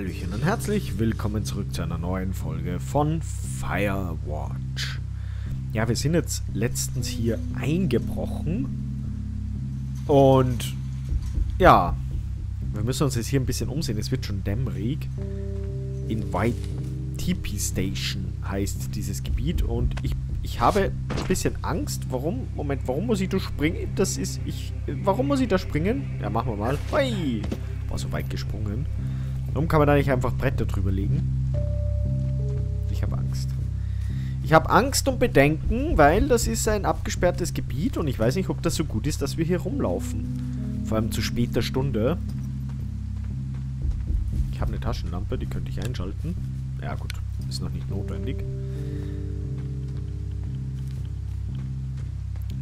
Hallöchen und herzlich willkommen zurück zu einer neuen Folge von Firewatch. Ja, wir sind jetzt letztens hier eingebrochen und ja, wir müssen uns jetzt hier ein bisschen umsehen. Es wird schon dämmerig. In White Tipi Station heißt dieses Gebiet und ich, ich habe ein bisschen Angst. Warum? Moment, warum muss ich da springen? Das ist, ich, warum muss ich da springen? Ja, machen wir mal. Hui! Boah, so weit gesprungen. Warum kann man da nicht einfach Bretter drüber legen? Ich habe Angst. Ich habe Angst und Bedenken, weil das ist ein abgesperrtes Gebiet und ich weiß nicht, ob das so gut ist, dass wir hier rumlaufen. Vor allem zu später Stunde. Ich habe eine Taschenlampe, die könnte ich einschalten. Ja gut, ist noch nicht notwendig.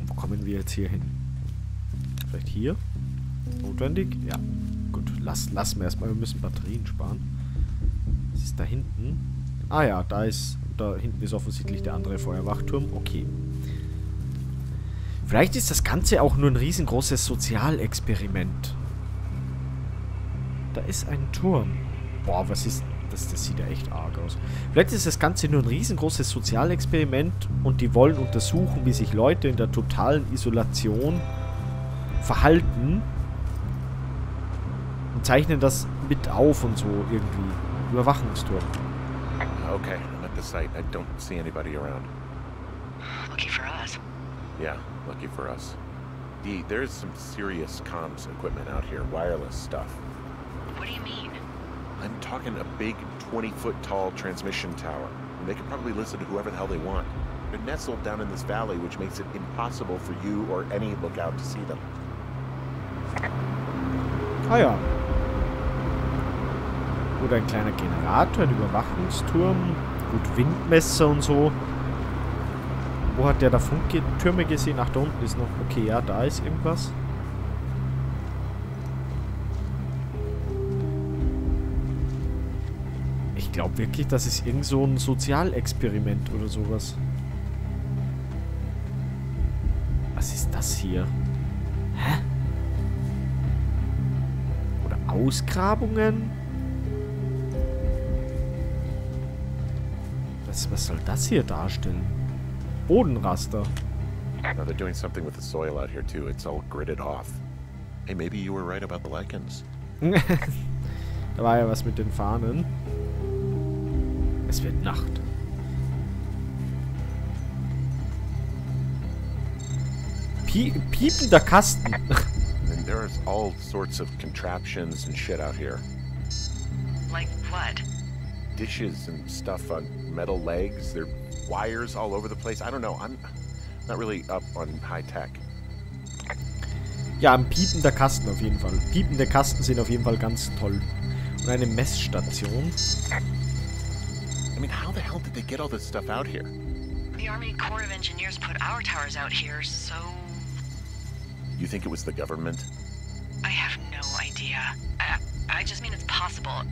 Wo kommen wir jetzt hier hin? Vielleicht hier? Notwendig? Ja. Lass, lassen wir erstmal. Wir müssen Batterien sparen. Was ist da hinten? Ah ja, da ist... Da hinten ist offensichtlich der andere Feuerwachturm. Okay. Vielleicht ist das Ganze auch nur ein riesengroßes Sozialexperiment. Da ist ein Turm. Boah, was ist... Das, das sieht ja echt arg aus. Vielleicht ist das Ganze nur ein riesengroßes Sozialexperiment und die wollen untersuchen, wie sich Leute in der totalen Isolation verhalten und zeichnen das mit auf und so irgendwie. Überwachungsturm. Okay, I'm at the site. I don't see anybody around. Lucky for us. Yeah, lucky for us. D, there's some serious comms equipment out here, wireless stuff. What do you mean? I'm talking a big 20-foot tall transmission tower. And they can probably listen to whoever the hell they want. They're nestled down in this valley, which makes it impossible for you or any lookout to see them. Ah ja. Oder ein kleiner Generator, ein Überwachungsturm. Gut, Windmesser und so. Wo hat der da Funktürme gesehen? Ach, da unten ist noch... Okay, ja, da ist irgendwas. Ich glaube wirklich, das ist irgend so ein Sozialexperiment oder sowas. Was ist das hier? Hä? Oder Ausgrabungen? Was, was soll das hier darstellen? Bodenraster. Now they're doing something with the soil out here too. It's all gridded off. Hey, maybe you were right about the lichens. da war ja was mit den Fahnen. Es wird Nacht. Pie piepender Kasten. And there's all sorts of contraptions and shit out here. Like what? Dishes and stuff on metal legs. There are wires all over the place. I don't know. I'm not really up on high tech. Ja, ein piepender Kasten auf jeden Fall. Piepende Kasten sind auf jeden Fall ganz toll. Und eine Messstation. I mean, how the hell did they get all this stuff out here? The Army Corps of Engineers put our towers out here, so You think it was the government? I have no idea. I, I just mean it's possible.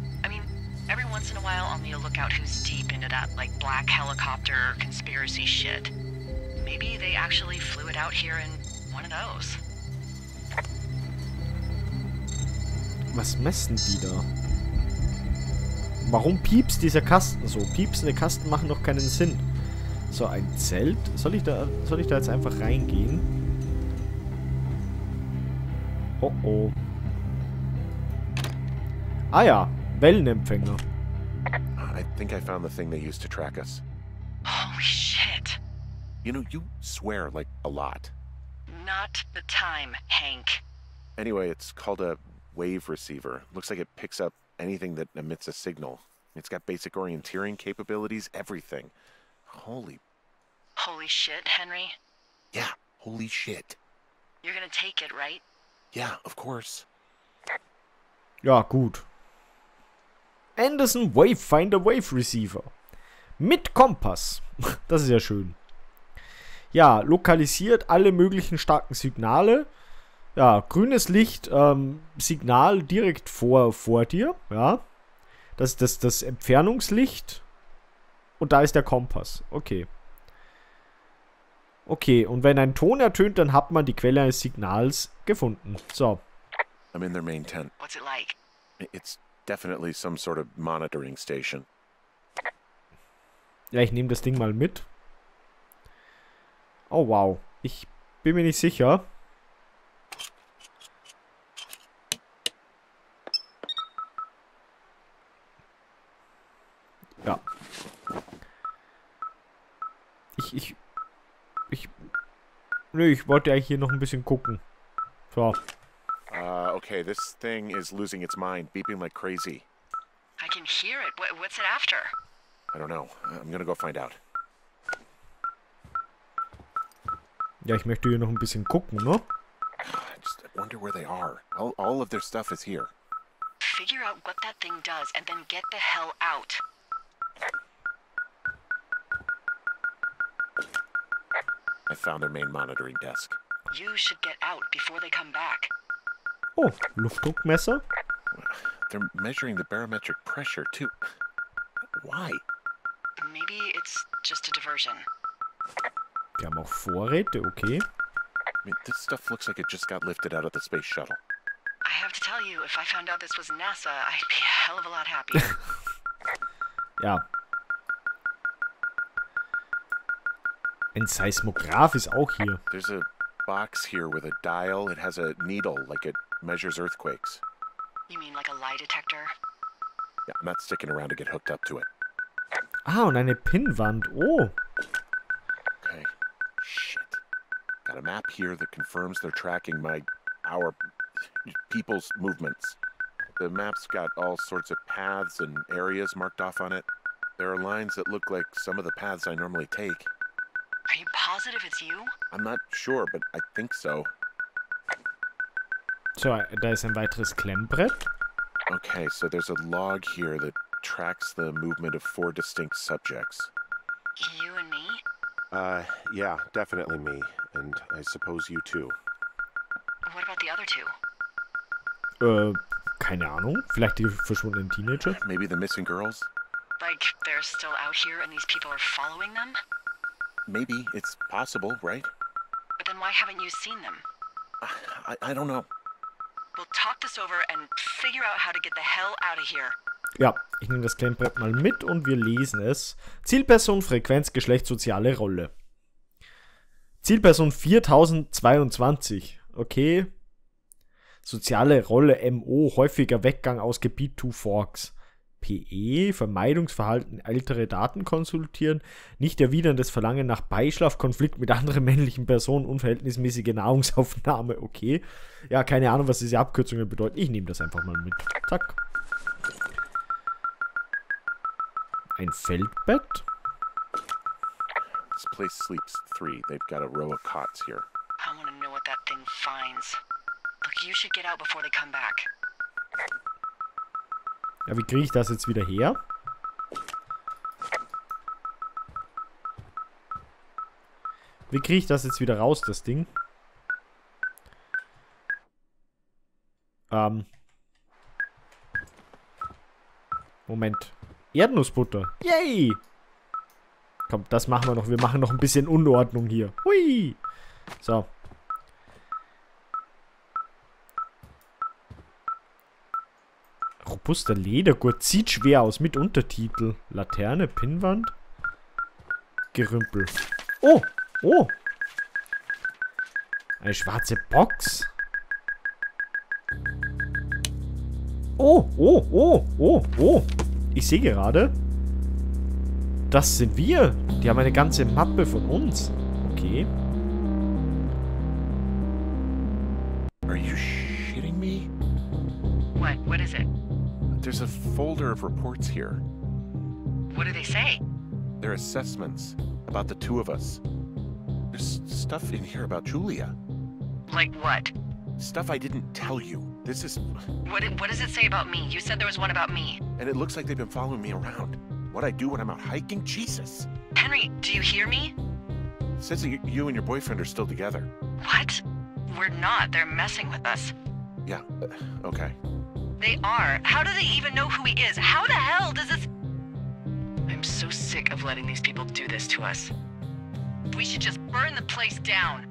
Every once in a while I'll need a lookout who's deep into that, like, black helicopter conspiracy shit. Maybe they actually flew it out here in one of those. Was messen die da? Warum piepst dieser Kasten so? Piepsende Kasten machen doch keinen Sinn. So, ein Zelt? Soll ich da, soll ich da jetzt einfach reingehen? Oh oh. Ah ja, Wellenempfänger. I think I found the thing they used to track us. Holy shit. You know, you swear like a lot. Not the time, Hank. Anyway, it's called a wave receiver. Looks like it picks up anything that emits a signal. It's got basic orienteering capabilities, everything. Holy, Holy shit, Henry. yeah, holy shit. You're gonna take it, right? Yeah, of course. Ja, gut. Anderson Wavefinder Wave Receiver. Mit Kompass. Das ist ja schön. Ja, lokalisiert alle möglichen starken Signale. Ja, grünes Licht, ähm, Signal direkt vor, vor dir. Ja. Das ist das, das Entfernungslicht. Und da ist der Kompass. Okay. Okay, und wenn ein Ton ertönt, dann hat man die Quelle eines Signals gefunden. So. I'm in their main tent. What's it like? It's definitely some sort of monitoring station. Ja, ich nehme das Ding mal mit. Oh, wow. Ich bin mir nicht sicher. Ja. Ich, ich, ich, nö, ich wollte eigentlich hier noch ein bisschen gucken. So. Okay, this thing is losing its mind, beeping like crazy. I can hear it. What, what's it after? I don't know. I'm gonna go find out. Ja, ich möchte hier noch ein bisschen gucken, ne? Ah, I just wonder where they are. All, all of their stuff is here. Figure out what that thing does and then get the hell out. I found their main monitoring desk. You should get out before they come back. Oh, Luftdruckmesser. They're measuring the barometric pressure, too. Why? Maybe it's just a diversion. Die haben auch Vorräte, okay. I mean, this stuff looks like it just got lifted out of the space shuttle. I have to tell you, if I found out this was NASA, I'd be a hell of a lot happier. Ja. Ein Seismograph ist auch hier. There's a box here with a dial. It has a needle, like it measures earthquakes. you mean like a lie detector? Yeah, I'm not sticking around to get hooked up to it. Ah, und eine Pinnwand. Oh. Okay. Shit. Got a map here that confirms they're tracking my, our, people's movements. The map's got all sorts of paths and areas marked off on it. There are lines that look like some of the paths I normally take. Are you positive it's you? I'm not sure, but I think so. So, da ist ein weiteres Klemmbrett. Okay, so there's a log here that tracks the movement of four distinct subjects. You and me? Uh, yeah, definitely me. And I suppose you too. What about the other two? Äh, keine Ahnung. Vielleicht die verschwundenen Teenager? Maybe the missing girls? Like, they're still out here and these people are following them? Maybe. It's possible, right? But then why haven't you seen them? I, I don't know. We'll talk this over and figure out how to get the hell out of here. Ja, ich nehme das Klemmbrett mal mit und wir lesen es. Zielperson, Frequenz, Geschlecht, soziale Rolle. Zielperson 4022. Okay. Soziale Rolle MO, häufiger Weggang aus Gebiet Two Forks. PE, Vermeidungsverhalten, ältere Daten konsultieren, nicht erwiderndes Verlangen nach Beischlaf, Konflikt mit anderen männlichen Personen, unverhältnismäßige Nahrungsaufnahme, okay. Ja, keine Ahnung, was diese Abkürzungen bedeuten. Ich nehme das einfach mal mit. Zack. Ein Feldbett. This place sleeps three. They've got a row of cots here. I want to know what that thing finds. Look, you should get out before they come back. Ja, wie kriege ich das jetzt wieder her? Wie kriege ich das jetzt wieder raus, das Ding? Ähm. Moment. Erdnussbutter. Yay! Komm, das machen wir noch. Wir machen noch ein bisschen Unordnung hier. Hui! So. Robuster Ledergurt. Sieht schwer aus. Mit Untertitel. Laterne, Pinnwand. Gerümpel. Oh! Oh! Eine schwarze Box. Oh, oh, oh, oh, oh. Ich sehe gerade. Das sind wir. Die haben eine ganze Mappe von uns. Okay. There's a folder of reports here. What do they say? They're assessments about the two of us. There's stuff in here about Julia. Like what? Stuff I didn't tell you. This is. What, it- what does it say about me? You said there was one about me. And it looks like they've been following me around. What I do when I'm out hiking? Jesus. Henry, do you hear me? says that you- you and your boyfriend are still together. What? We're not. They're messing with us. Yeah, uh, okay. They are. How do they even know who he is? How the hell does this. I'm so sick of letting these people do this to us. We should just burn the place down.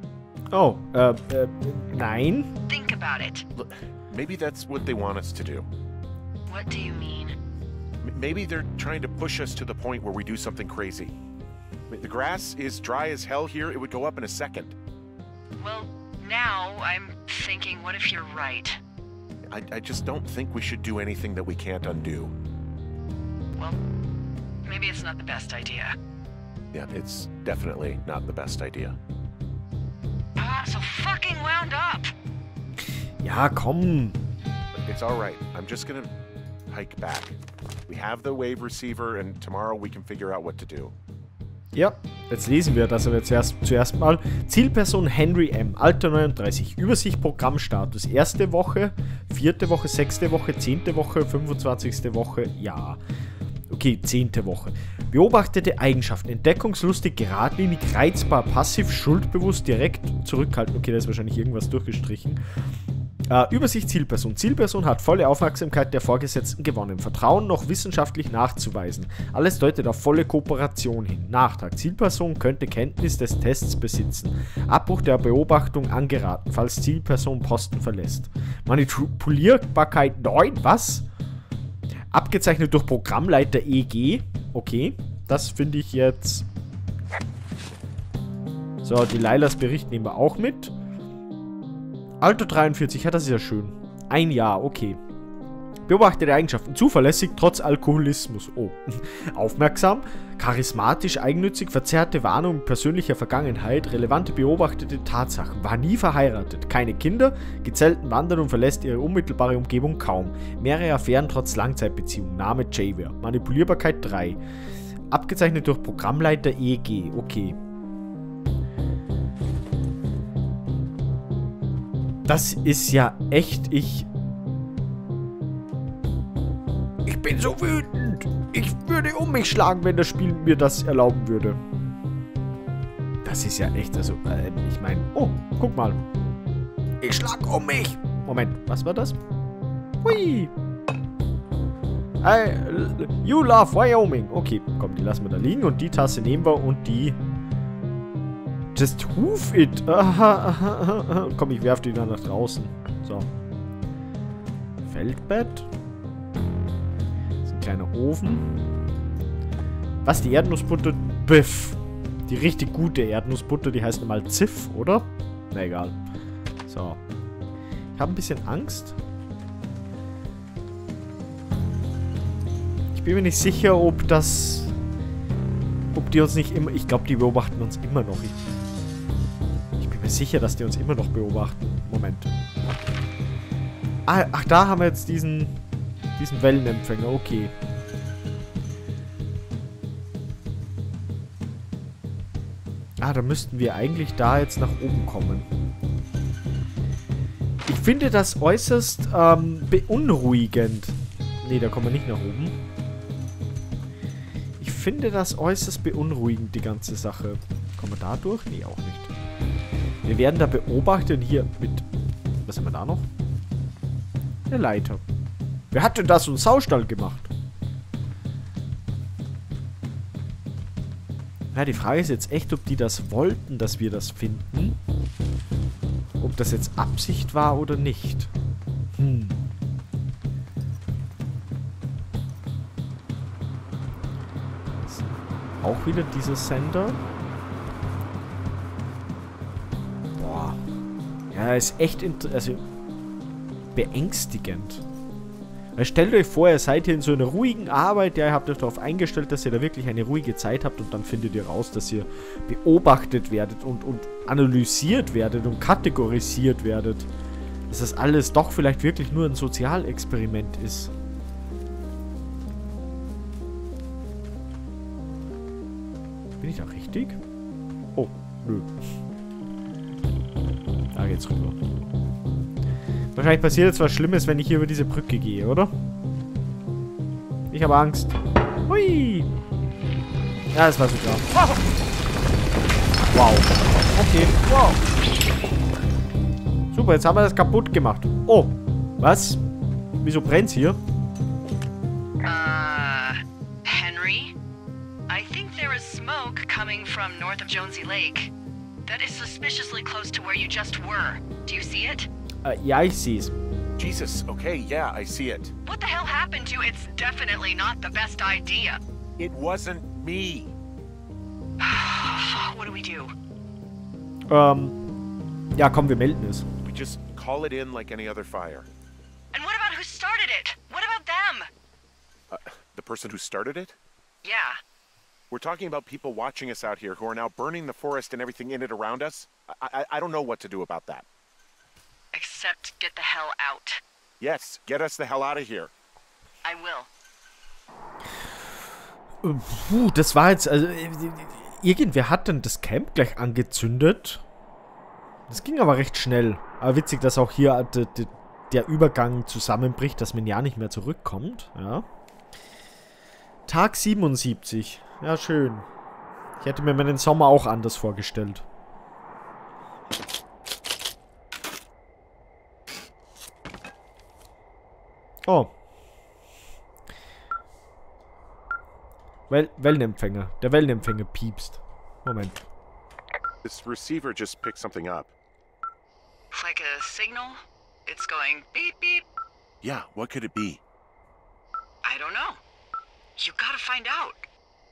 Oh, uh, äh, nein. Think about it. Look, maybe that's what they want us to do. What do you mean? M- Maybe they're trying to push us to the point where we do something crazy. The grass is dry as hell here. It would go up in a second. Well, now I'm thinking, what if you're right? I, I just don't think we should do anything that we can't undo. Well, maybe it's not the best idea. Yeah, it's definitely not the best idea. Ah, so fucking wound up! Ja, komm. It's all right. I'm just gonna hike back. We have the wave receiver, and tomorrow we can figure out what to do. Ja, jetzt lesen wir das aber zuerst, zuerst mal. Zielperson Henry M., Alter 39, Übersicht Programmstatus, erste Woche, vierte Woche, sechste Woche, zehnte Woche, 25. Woche, ja. Okay, zehnte Woche. Beobachtete Eigenschaften, entdeckungslustig, geradlinig, reizbar, passiv, schuldbewusst, direkt, zurückhaltend. Okay, da ist wahrscheinlich irgendwas durchgestrichen. Äh, Übersicht Zielperson. Zielperson hat volle Aufmerksamkeit der Vorgesetzten gewonnen. Vertrauen noch wissenschaftlich nachzuweisen. Alles deutet auf volle Kooperation hin. Nachtrag. Zielperson könnte Kenntnis des Tests besitzen. Abbruch der Beobachtung angeraten, falls Zielperson Posten verlässt. Manipulierbarkeit 9. Was? Abgezeichnet durch Programmleiter EG. Okay, das finde ich jetzt... So, die Lailas Bericht nehmen wir auch mit. Alter 43, ja, das ist ja schön. Ein Jahr, okay. Beobachtete Eigenschaften. Zuverlässig, trotz Alkoholismus. Oh. Aufmerksam, charismatisch, eigennützig, verzerrte Warnung persönlicher Vergangenheit, relevante beobachtete Tatsachen. War nie verheiratet, keine Kinder, gezelten Wandern und verlässt ihre unmittelbare Umgebung kaum. Mehrere Affären trotz Langzeitbeziehung. Name Javier. Manipulierbarkeit 3. Abgezeichnet durch Programmleiter EG. Okay. Das ist ja echt, ich... Ich bin so wütend. Ich würde um mich schlagen, wenn das Spiel mir das erlauben würde. Das ist ja echt, also, äh, ich meine... Oh, guck mal. Ich schlag um mich. Moment, was war das? Hui. I, you love Wyoming. Okay, komm, die lassen wir da liegen. Und die Tasse nehmen wir und die... Just hoof it. Aha, aha, aha. Komm, ich werf die dann nach draußen. So. Feldbett. Das ist ein kleiner Ofen. Was, die Erdnussbutter? Biff. Die richtig gute Erdnussbutter, die heißt normal Ziff, oder? Na egal. So. Ich habe ein bisschen Angst. Ich bin mir nicht sicher, ob das... Ob die uns nicht immer... Ich glaube, die beobachten uns immer noch. Ich bin sicher, dass die uns immer noch beobachten. Moment. Ah, ach, da haben wir jetzt diesen... Diesen Wellenempfänger. Okay. Ah, da müssten wir eigentlich da jetzt nach oben kommen. Ich finde das äußerst ähm, beunruhigend. Nee, da kommen wir nicht nach oben. Ich finde das äußerst beunruhigend, die ganze Sache. Kommen wir da durch? Nee, auch nicht. Wir werden da beobachtet und hier mit... Was haben wir da noch? Eine Leiter. Wer hat denn da so einen Saustall gemacht? Ja, die Frage ist jetzt echt, ob die das wollten, dass wir das finden. Ob das jetzt Absicht war oder nicht. Hm. Auch wieder dieser Sender. Ja, ist echt also beängstigend. Weil stellt euch vor, ihr seid hier in so einer ruhigen Arbeit, ja, ihr habt euch darauf eingestellt, dass ihr da wirklich eine ruhige Zeit habt und dann findet ihr raus, dass ihr beobachtet werdet und, und analysiert werdet und kategorisiert werdet. Dass das alles doch vielleicht wirklich nur ein Sozialexperiment ist. Bin ich da richtig? Oh, nö. Da geht's rüber. Wahrscheinlich passiert jetzt was Schlimmes, wenn ich hier über diese Brücke gehe, oder? Ich habe Angst. Hui! Ja, das war so klar. Wow. Okay. Wow. Super, jetzt haben wir das kaputt gemacht. Oh. Was? Wieso brennt's hier? Uh, Henry? I think there is smoke coming from north of Jonesy Lake. That is suspiciously close to where you just were. Do you see it? Ja, ich sehe es. Jesus, okay, yeah, I see it. What the hell happened to It's definitely not the best idea. It wasn't me. what do we do? Ähm, ja, komm, wir melden es. We just call it in like any other fire. And what about who started it? What about them? Uh, the person who started it? Yeah. We're talking about people watching us out here who are now burning the forest and everything in it around us. I, I, I don't know what to do about that. Except get the hell out. Yes, get us the hell out of here. I will. Puh, das war jetzt, also, äh, irgendwer hat dann das Camp gleich angezündet. Das ging aber recht schnell. Aber witzig, dass auch hier der, der Übergang zusammenbricht, dass man ja nicht mehr zurückkommt. Ja. Tag 77. Ja, schön. Ich hätte mir meinen Sommer auch anders vorgestellt. Oh. Well Wellenempfänger. Der Wellenempfänger piepst. Moment. This receiver just picked something up. Like a signal? It's going beep beep. Yeah, what could it be? I don't know. You gotta find out.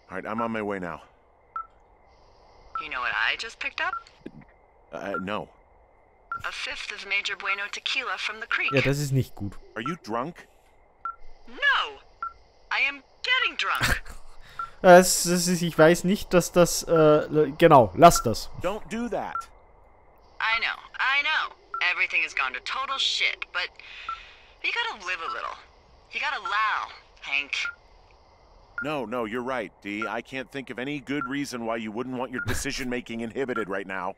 All right, I'm on my way now. You know what I just picked up? Uh, no. A fifth of Major Bueno tequila from the creek. Ja, das ist nicht gut. Are you drunk? No! I am getting drunk. Das, das ist, ich weiß nicht, dass das, äh, genau, lass das. Don't do that. I know, I know. Everything has gone to total shit, but you gotta live a little. You gotta allow, Hank. No, no, you're right, Dee. I can't think of any good reason why you wouldn't want your decision making inhibited right now.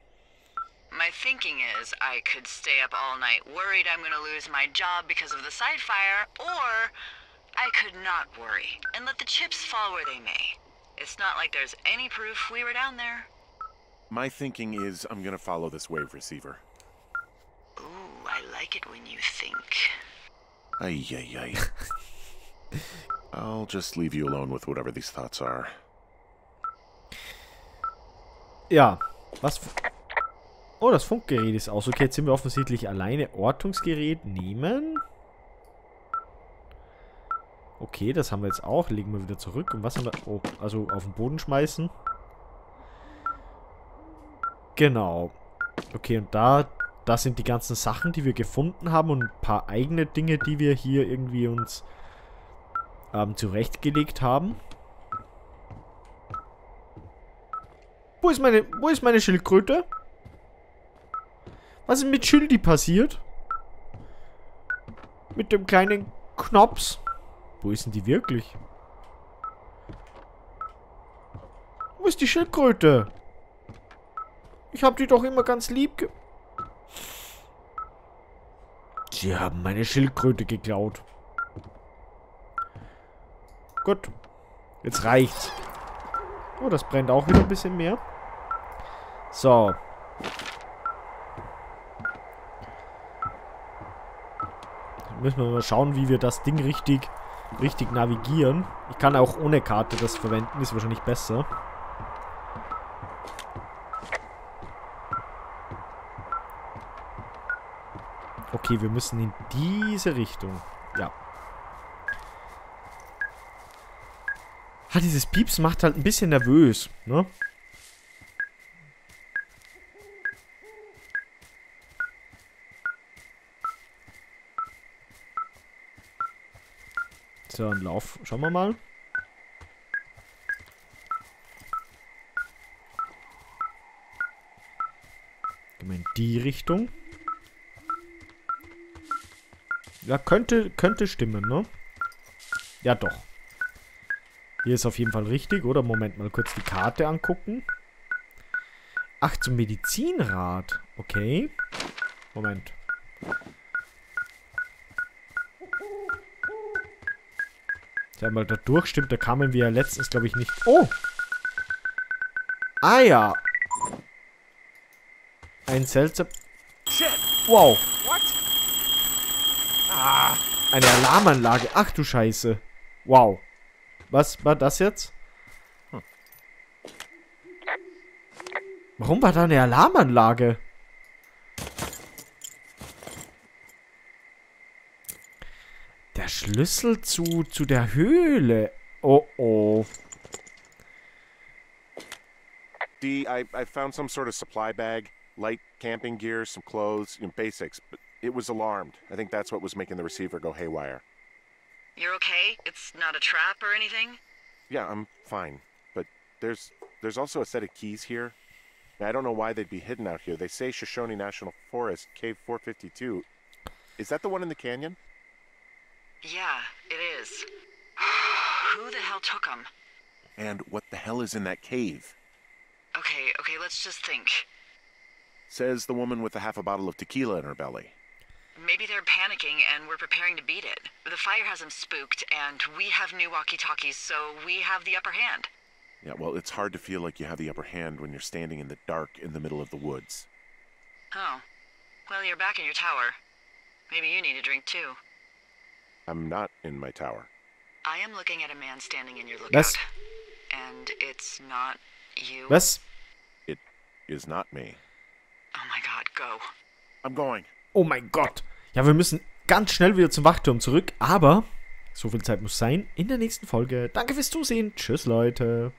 My thinking is I could stay up all night worried I'm gonna lose my job because of the side fire, or I could not worry and let the chips fall where they may. It's not like there's any proof we were down there. My thinking is I'm gonna follow this wave receiver. Ooh, I like it when you think. Ay, ay, ay. I'll just leave you alone with whatever these thoughts are. Ja, was... Oh, das Funkgerät ist aus. Okay, jetzt sind wir offensichtlich alleine. Ortungsgerät nehmen. Okay, das haben wir jetzt auch. Legen wir wieder zurück. Und was haben wir... Oh, also auf den Boden schmeißen. Genau. Okay, und da... Das sind die ganzen Sachen, die wir gefunden haben und ein paar eigene Dinge, die wir hier irgendwie uns ähm, zurechtgelegt haben. Wo ist meine... Wo ist meine Schildkröte? Was ist mit Schildi passiert? Mit dem kleinen Knops? Wo ist denn die wirklich? Wo ist die Schildkröte? Ich hab die doch immer ganz lieb ge... Sie haben meine Schildkröte geklaut. Gut. Jetzt reicht's. Oh, das brennt auch wieder ein bisschen mehr. So. Müssen wir mal schauen, wie wir das Ding richtig, richtig navigieren. Ich kann auch ohne Karte das verwenden, ist wahrscheinlich besser. Okay, wir müssen in diese Richtung. Ja. Ah, dieses Pieps macht halt ein bisschen nervös, ne? So, ein Lauf. Schauen wir mal. Gehen wir in die Richtung. Ja, könnte, könnte stimmen, ne? Ja, doch. Hier ist auf jeden Fall richtig, oder? Moment mal kurz die Karte angucken. Ach, zum Medizinrad. Okay. Moment. Ja, mal da durch. Stimmt, da kamen wir ja letztens, glaube ich, nicht... Oh! Ah, ja. Ein seltsam... Wow. What? Ah! Eine Alarmanlage. Ach du Scheiße. Wow. Was war das jetzt? Hm. Warum war da eine Alarmanlage? Schlüssel zu, zu der Höhle. Oh oh. D, I, I found some sort of supply bag, light camping gear, some clothes, you know, basics, but it was alarmed. I think that's what was making the receiver go haywire. You're okay? It's not a trap or anything? Yeah, I'm fine, but there's there's also a set of keys here. I don't know why they'd be hidden out here. They say Shoshone National Forest, Cave 452. Is that the one in the canyon? Yeah, it is. Who the hell took them? And what the hell is in that cave? Okay, okay, let's just think. Says the woman with a half a bottle of tequila in her belly. Maybe they're panicking and we're preparing to beat it. The fire has them spooked, and we have new walkie talkies, so we have the upper hand. Yeah, well, it's hard to feel like you have the upper hand when you're standing in the dark in the middle of the woods. Oh. Well, you're back in your tower. Maybe you need a drink too. I'm not in my tower. I am looking at a man standing in your lookout. Was? And it's not you. Was? It is not me. Oh my god, go. I'm going. Oh mein Gott. Ja, wir müssen ganz schnell wieder zum Wachturm zurück, aber so viel Zeit muss sein in der nächsten Folge. Danke fürs Zusehen. Tschüss, Leute.